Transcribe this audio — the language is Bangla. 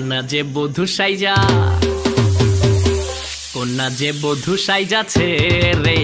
কন্যা যে বধু সাইজা কন্যা যে বধু সাইজাছে রে